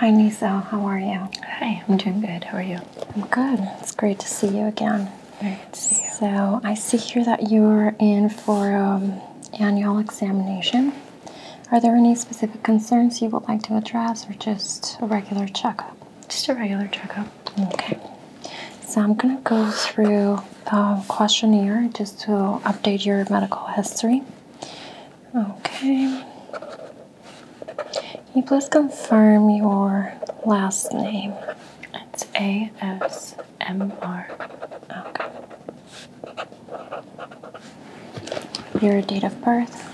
Hi, Nisa. How are you? Hi, I'm doing good. How are you? I'm good. It's great to see you again. Good to see you. So, I see here that you're in for um, annual examination. Are there any specific concerns you would like to address, or just a regular checkup? Just a regular checkup. Okay. So I'm gonna go through a questionnaire just to update your medical history. Okay. Can you please confirm your last name? It's A S M R. Okay. Your date of birth?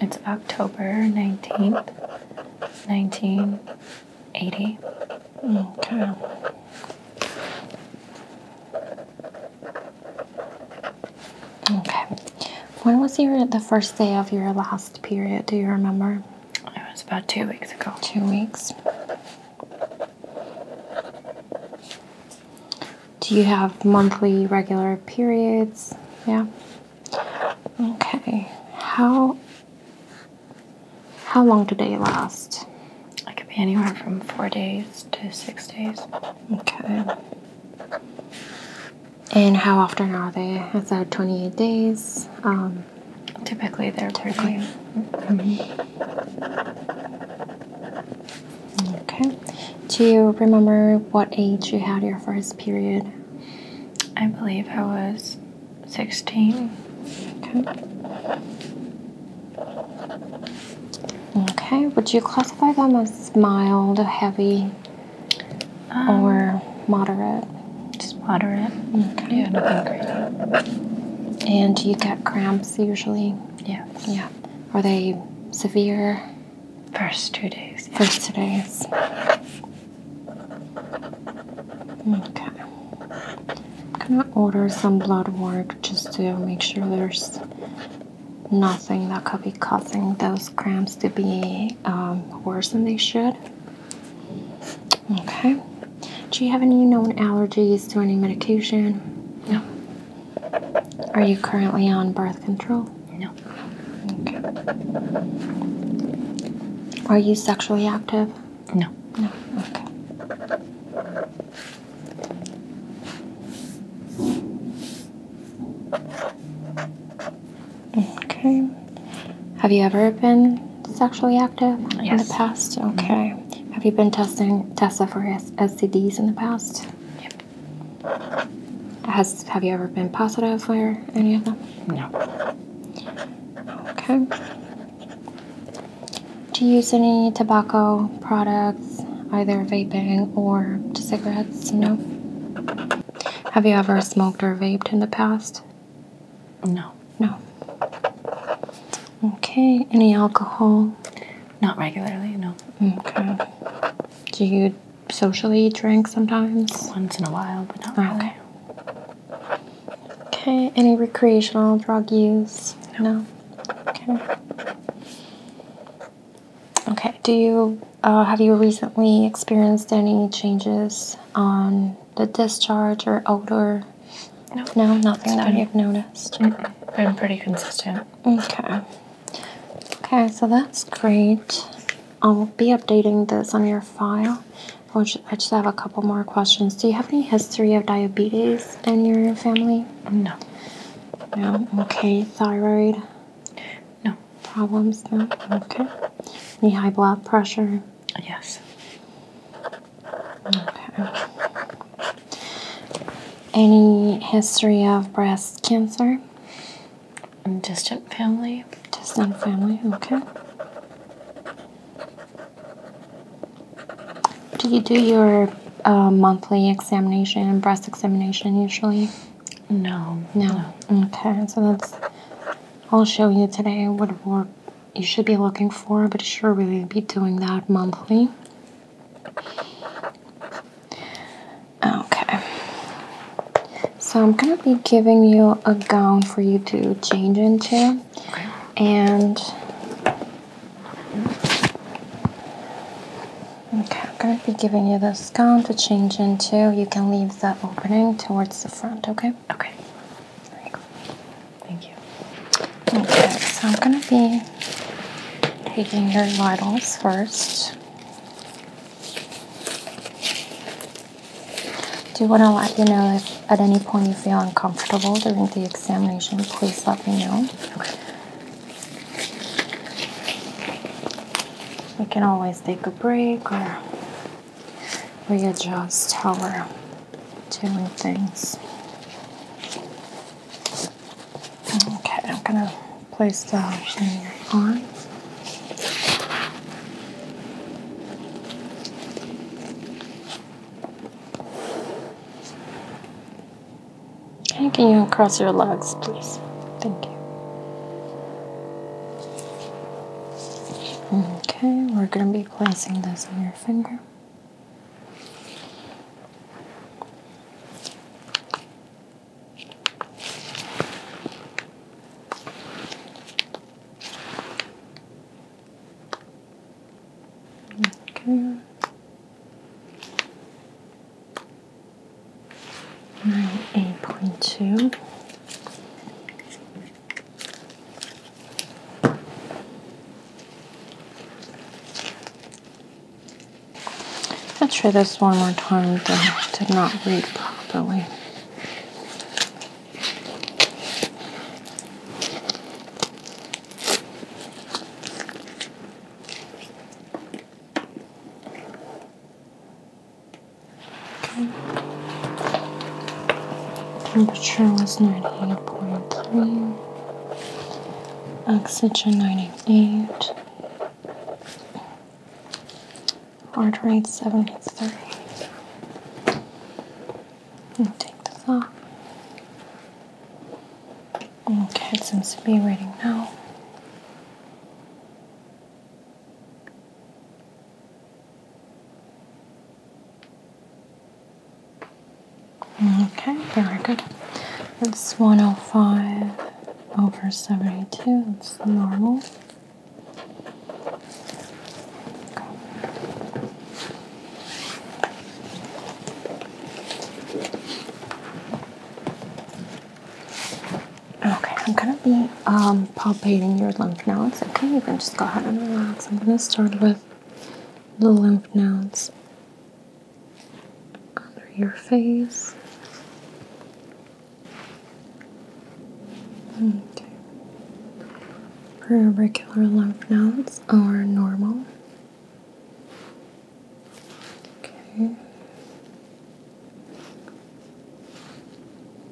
It's October 19th, 1980. Okay. Okay. When was your the first day of your last period? Do you remember? About two weeks ago. Two weeks. Do you have monthly regular periods? Yeah. Okay. How how long do they last? It could be anywhere from four days to six days. Okay. And how often are they? Is that 28 days? Um, Typically, they're Typically. pretty. okay. Do you remember what age you had your first period? I believe I was 16. Okay. Okay. Would you classify them as mild, heavy, Um, or moderate? just moderate. Okay. Yeah, nothing crazy. And do you get cramps usually? Yes. Yeah. Are they severe? First two days. Yeah. First two days. Okay. I'm gonna order some blood work just to make sure there's nothing that could be causing those cramps to be um, worse than they should. Okay. Do you have any known allergies to any medication? No. Are you currently on birth control? No. Okay. Are you sexually active? No. No. Okay. Okay. Have you ever been sexually active in the past? Okay. Have you been testing tested for STDs in the past? Yep. Has Have you ever been positive for any of them? No. Okay. Do you use any tobacco products, either vaping or cigarettes? No. Have you ever smoked or vaped in the past? No. No. Okay. Any alcohol? Not regularly. No. Okay. Do you socially drink sometimes? Once in a while, but not really. Okay. Okay. Any recreational drug use? No. Okay. Okay. Do you uh, have you recently experienced any changes on the discharge or odor? No. No, nothing that you've noticed. Mm-mm. Been pretty consistent. Okay. Okay, so that's great. Um, I'll be updating this on your file. I I just have a couple more questions. Do you have any history of diabetes in your family? No. No. Okay. Thyroid No. problems? No. Okay. Any high blood pressure? Yes. Okay. Any history of breast cancer? In distant family. Distant family, okay. Do you do your uh, monthly examination, and breast examination usually? No. No. Okay, so that's. I'll show you today what work you should be looking for, but you should really be doing that monthly. Okay. So I'm gonna be giving you a gown for you to change into. Okay. And okay, I'm gonna be giving you this gown to change into. You can leave the opening towards the front, okay? Okay. There you go. Thank you. Okay, so I'm gonna be taking your vitals first. do you want to let you know if at any point you feel uncomfortable during the examination, please let me know. We can always take a break or readjust how we're doing things. Okay, I'm gonna place your arm. Okay, can you cross your legs, please? Thank you. Okay, we're going to be placing this on your finger. Okay. Nine eight point two. Let's try this one more time. I did not read properly. Temperature was 98.3. Oxygen 98. Heart rate 73. And take this off. Okay, it seems to be reading now. Okay, very good. It's 105 over 72. That's normal. Okay, I'm gonna be um, palpating your lymph nodes. Okay, you can just go ahead and relax. I'm gonna start with the lymph nodes under your face. Okay. Auricular lymph nodes are normal. Okay.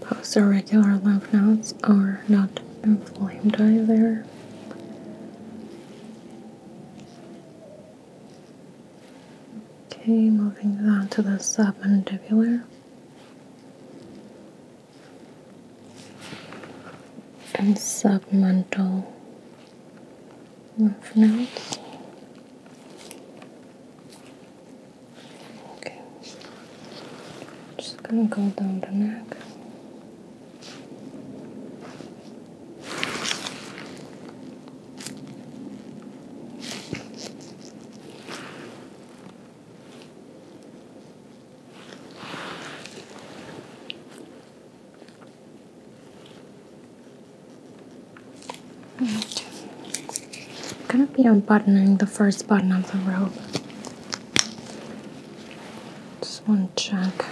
Post auricular lymph nodes are not inflamed either. Okay, moving on to the submandibular. And submental lymph nodes. Okay. Just gonna go down the neck. Unbuttoning the first button of the robe. Just want to check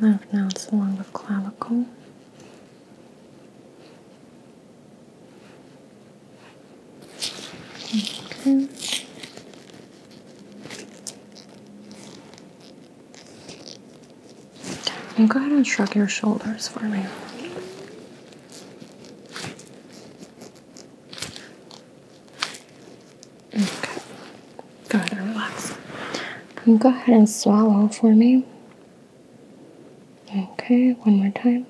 lymph nodes along the clavicle. Okay. And go ahead and shrug your shoulders for me. Okay. Go ahead and relax. And go ahead and swallow for me. Okay, one more time.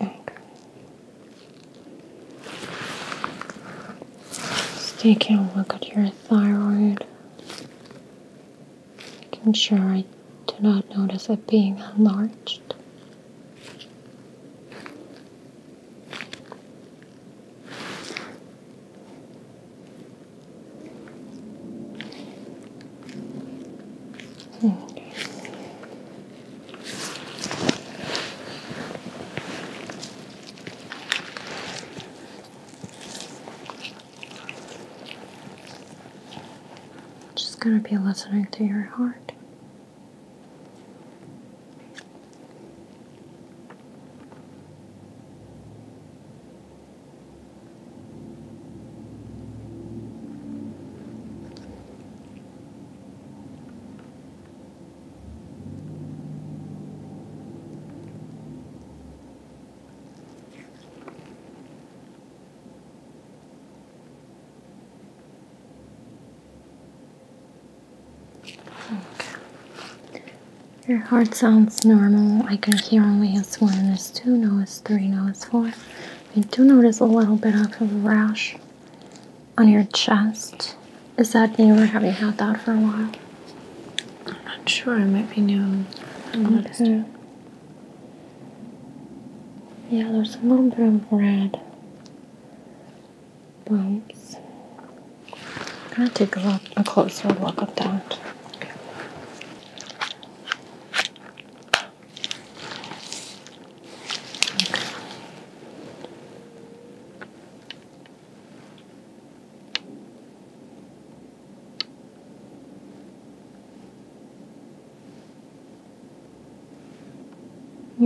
Okay. Just taking a look at your thyroid. Making sure I do not notice it being enlarged. Just gonna be listening to your heart. Your heart sounds normal. I can hear only S1 and S2, no S3, no S4. I do notice a little bit of a rash on your chest. Is that new or have you had that for a while? I'm not sure. It might be new. Okay. Yeah, there's a little bit of red bumps. I'm gonna take a look, a closer look at that.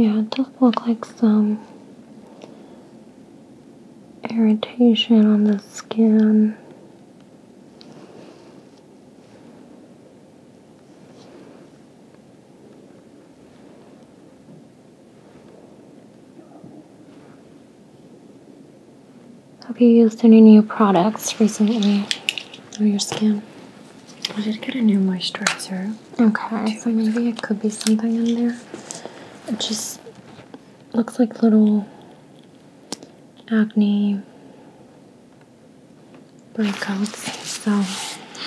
Yeah, it does look like some irritation on the skin. Have you used any new products recently on your skin? I did get a new moisturizer. Okay, so maybe it could be something in there. It just looks like little acne breakouts. So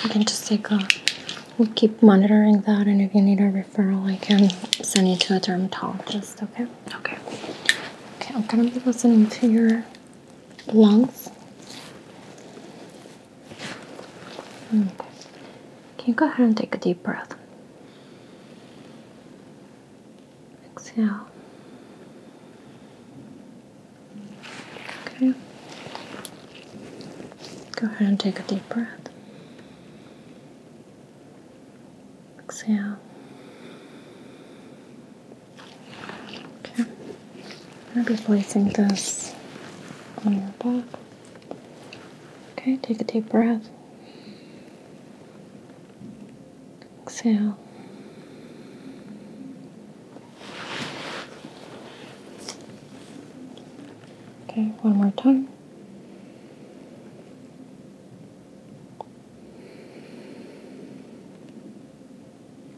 I can just take a. We'll keep monitoring that, and if you need a referral, I can send you to a dermatologist. Okay. Okay. Okay, I'm gonna be listening to your lungs. Okay. Can you go ahead and take a deep breath? Exhale. Okay. Go ahead and take a deep breath. Exhale. Okay. To be placing this on your back. Okay, take a deep breath. Exhale. Okay, one more time.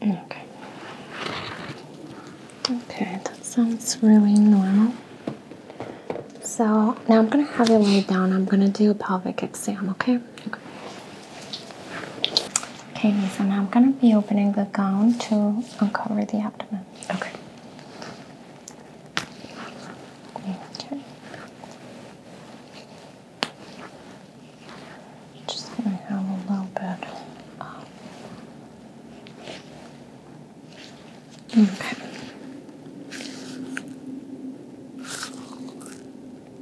Okay. Okay, that sounds really normal. So now I'm gonna have you lay down. I'm gonna do a pelvic exam, okay? Okay. Okay, Lisa, now I'm gonna be opening the gown to uncover the abdomen. Okay. Okay. Just gonna have a little bit. of- Okay.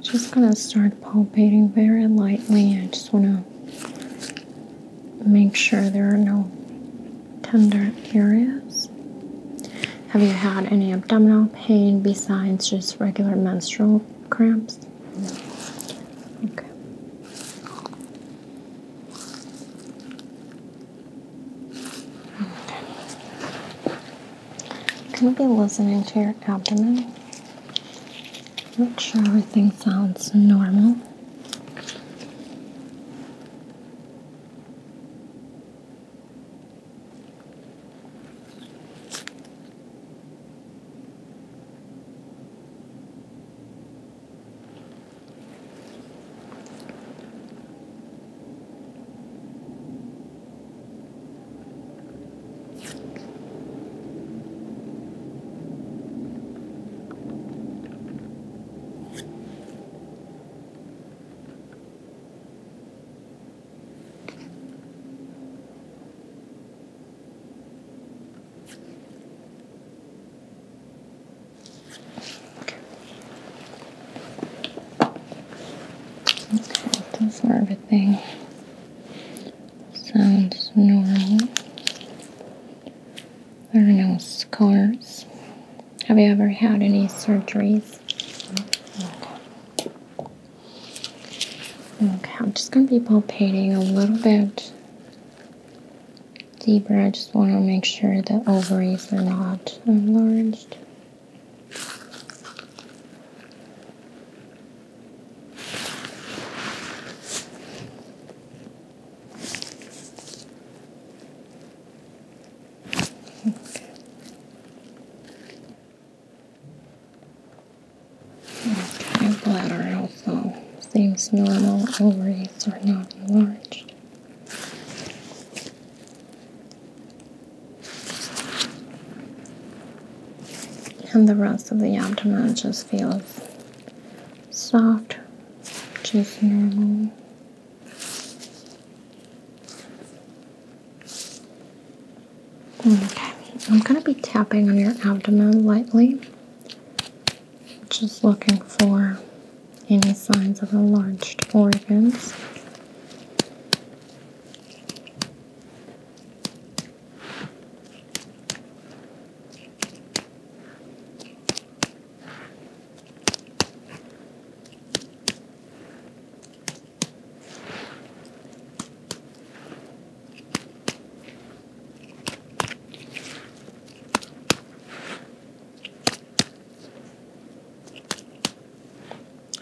Just gonna start palpating very lightly. I just wanna make sure there are no tender areas. Have you had any abdominal pain besides just regular menstrual cramps? Okay. Can we be listening to your abdomen. Make sure everything sounds normal. everything sounds normal. There are no scars. Have you ever had any surgeries? Okay. Okay, I'm just going to be palpating a little bit deeper. I just want to make sure the ovaries are not enlarged. Seems normal. Ovaries are not enlarged. And the rest of the abdomen just feels soft, just normal. Okay, I'm going to be tapping on your abdomen lightly, just looking of enlarged organs.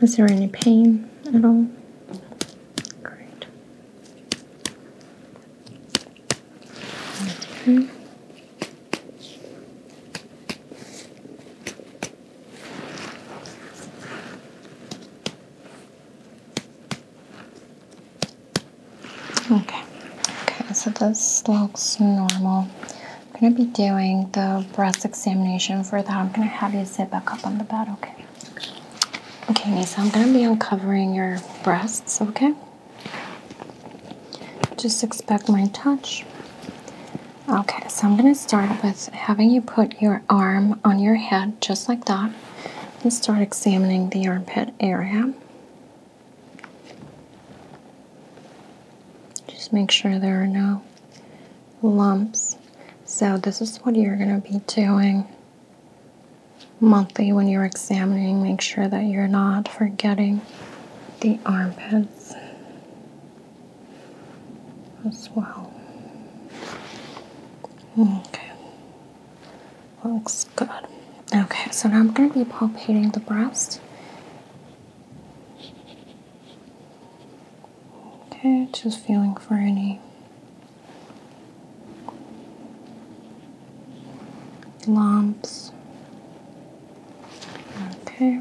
Is there any pain at all? Great. Okay. Okay. Okay, so this looks normal. I'm going to be doing the breast examination for that. I'm going to have you sit back up on the bed, okay? Okay, Nisa, I'm going to be uncovering your breasts, okay? Just expect my touch. Okay, so I'm going to start with having you put your arm on your head, just like that, and start examining the armpit area. Just make sure there are no lumps. So, this is what you're going to be doing monthly when you're examining. Make sure that you're not forgetting the armpits as well. Okay, looks good. Okay, so now I'm going to be palpating the breast. Okay, just feeling for any lumps. Okay.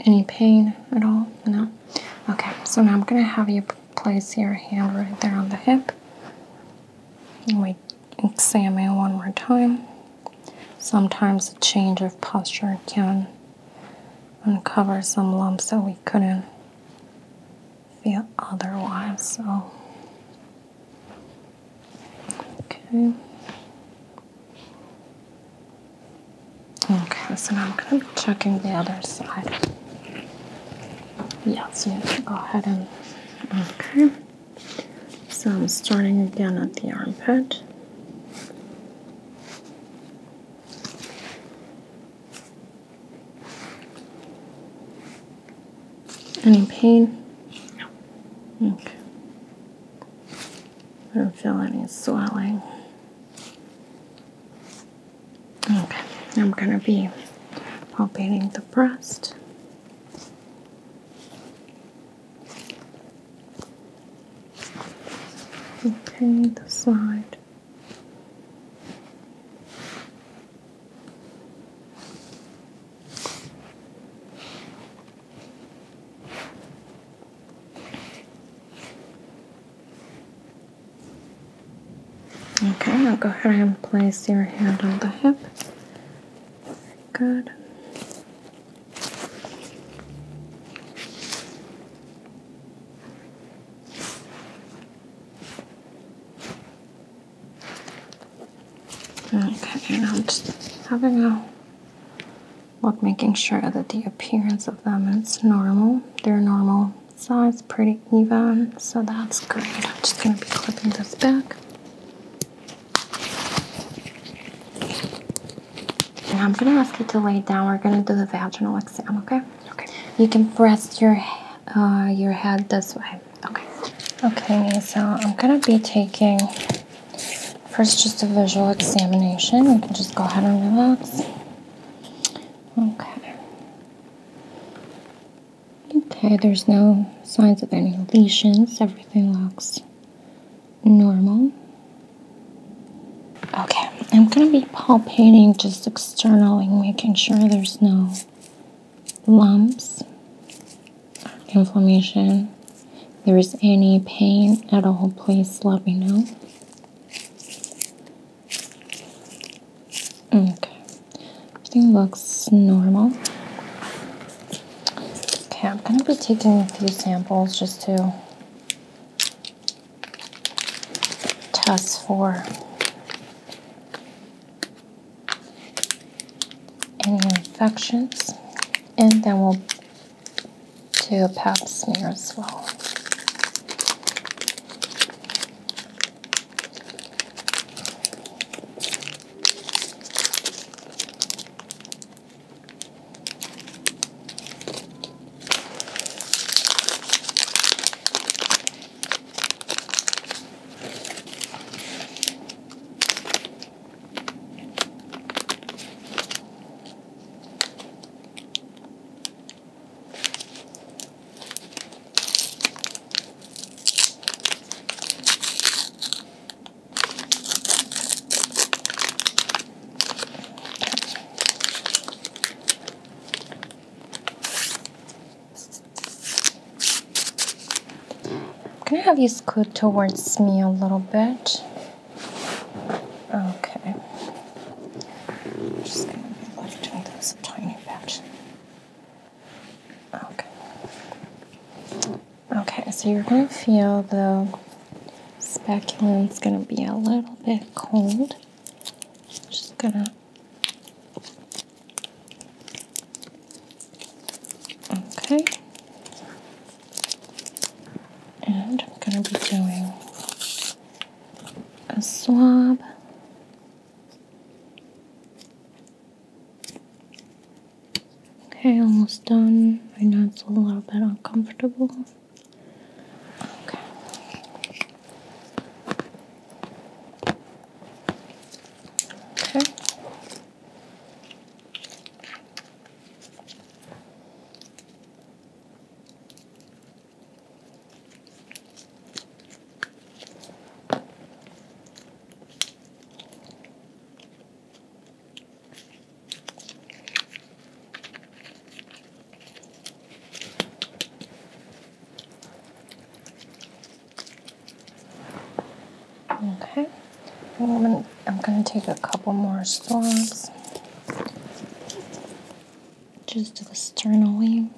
Any pain at all? No? Okay, so now I'm going to have you place your hand right there on the hip. And we examine one more time. Sometimes a change of posture can uncover some lumps that we couldn't feel otherwise. So, okay. Okay, so now I'm going to be checking the other side. Yes, you can go ahead and. Okay. So I'm starting again at the armpit. Any pain? No. Okay. I don't feel any swelling. Okay, I'm going to be palpating the breast. Okay, the side. Okay, now go ahead and place your hand on the hip. Good. Okay, and I'm just having a look, making sure that the appearance of them is normal. They're normal size, pretty even, so that's great. I'm just gonna be clipping this back. And I'm gonna ask you to lay down. We're gonna do the vaginal exam, okay? Okay. You can rest your uh, your head this way. Okay. Okay, so I'm gonna be taking first just a visual examination. You can just go ahead and relax. Okay. Okay, there's no signs of any lesions. Everything looks normal. I'm gonna be palpating just externally, making sure there's no lumps, inflammation. There's any pain at all, please let me know. Okay, everything looks normal. Okay, I'm gonna be taking a few samples just to test for any infections, and then we'll do a pap smear as well. I'm have you scoot towards me a little bit. Okay. Just gonna be lifting this a tiny bit. Okay. Okay, so you're gonna feel the speculum's gonna be a little bit cold. Just gonna Okay. And I'm going to be doing a swab. Okay, almost done. I know it's a little bit uncomfortable. Okay. Okay. Okay. I'm gonna, I'm gonna take a couple more swabs. Just externally.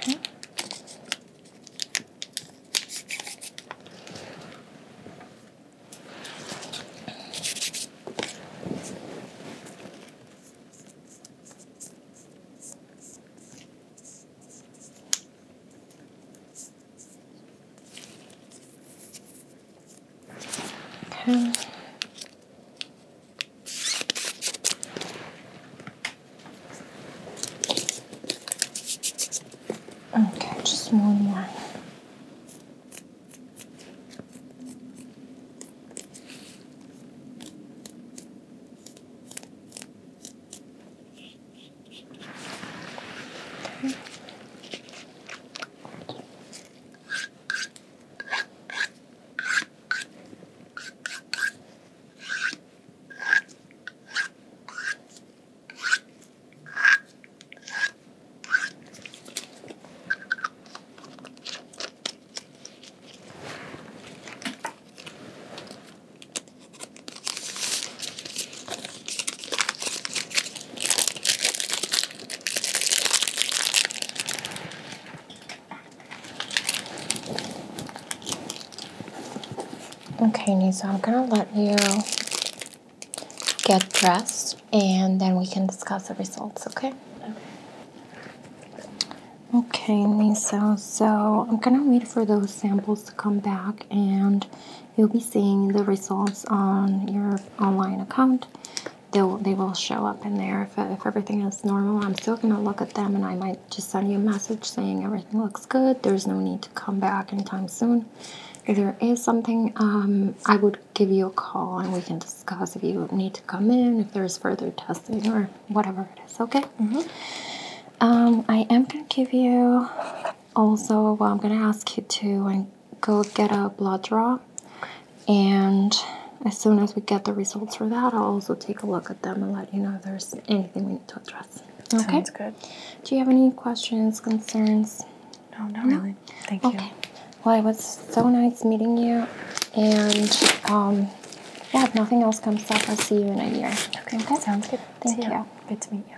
Okay. Okay. Okay, just one more. Okay. Okay, Nisa, I'm gonna let you get dressed and then we can discuss the results, okay? Okay, Lisa, so I'm gonna wait for those samples to come back and you'll be seeing the results on your online account. They'll, they will show up in there if, if everything is normal. I'm still gonna look at them and I might just send you a message saying everything looks good. There's no need to come back anytime soon. If there is something, um, I would give you a call and we can discuss if you need to come in, if there's further testing or whatever it is, okay? Um, I am gonna give you also. Well, I'm gonna ask you to and go get a blood draw, and as soon as we get the results for that, I'll also take a look at them and let you know if there's anything we need to address. Okay. Sounds good. Do you have any questions, concerns? No, not really. Thank you. Okay. Well, it was so nice meeting you, and um, yeah, if nothing else comes up, I'll see you in a year. Okay, sounds good. Thank ya. you. Good to meet you.